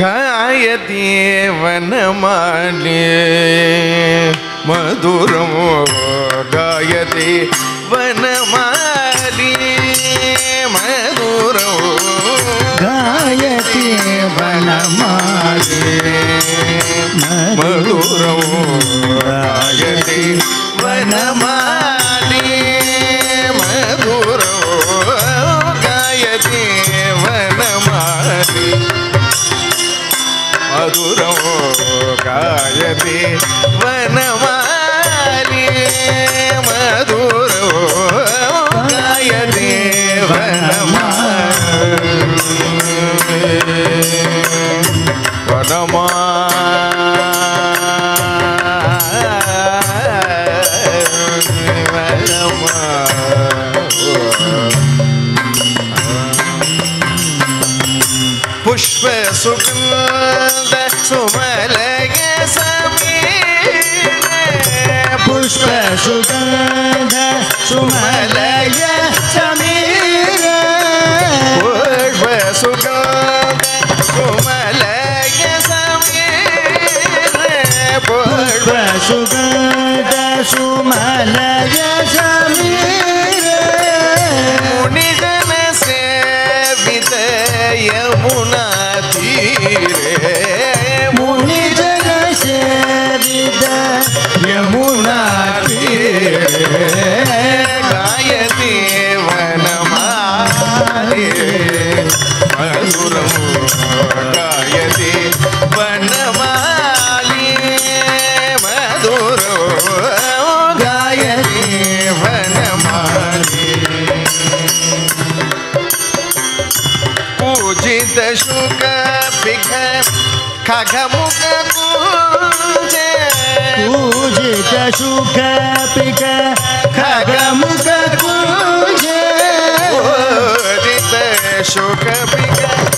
गायति मधुर मधुरमो गायति वनमाली सुमली पूजित शुक पिघ खगमुख कुञ्जे पूजित सुख पिक खगमुख कुञ्ज पूजित शुक पिघ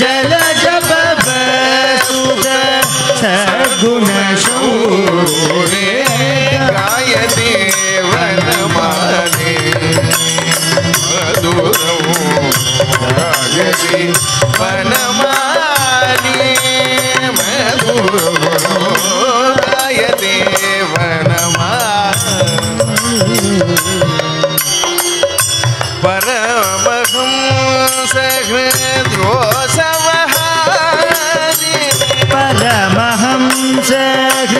जल जब सुत सगुण शूरे। देवन मधुर मधुरो गायति वनमाली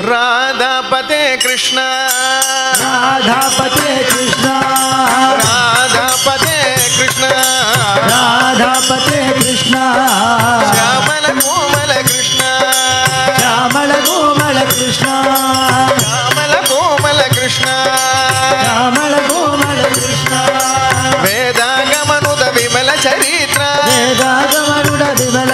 राधापते कृष्ण। राधा पते कृष्ण। राधापते कृष्ण। राधापते कृष्ण। श्यामल कोमल कृष्ण। श्यामल कोमल कृष्ण। श्यामल कोमल कृष्ण।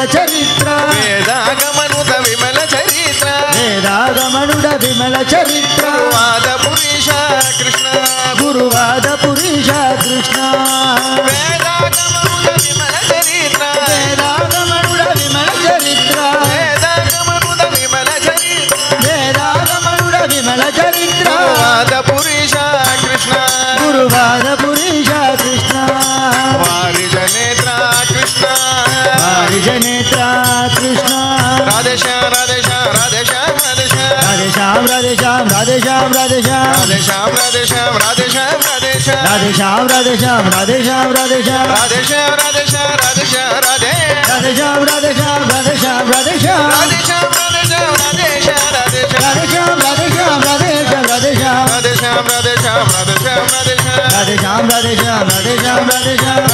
చరిత్ర. వేదాగమనుడ విమల చరిత్ర. వేదాగమనుడ విమల చరిత్ర. Radhe Shyam, Radhe Shyam, Radhe Shyam. Radhe Shyam, Radhe Shyam, Radhe Shyam, Radhe Shyam. Radhe Shyam, Radhe Shyam, Radhe Shyam, Radhe Shyam. Radhe Shyam, Radhe Shyam, Radhe Shyam, Radhe Shyam. Radhe Shyam, Radhe Shyam, Radhe Shyam, Radhe. Radhe Shyam, Radhe Shyam, Radhe Shyam, Radhe Shyam. Radhe Shyam, Radhe Shyam, Radhe Shyam, Radhe Shyam. Radhe Shyam, Radhe Shyam, Radhe Shyam, Radhe Shyam. Radhe Shyam, Radhe Shyam, Radhe Shyam, Radhe Shyam. Radhe Shyam, Radhe Shyam, Radhe Shyam, Radhe Shyam.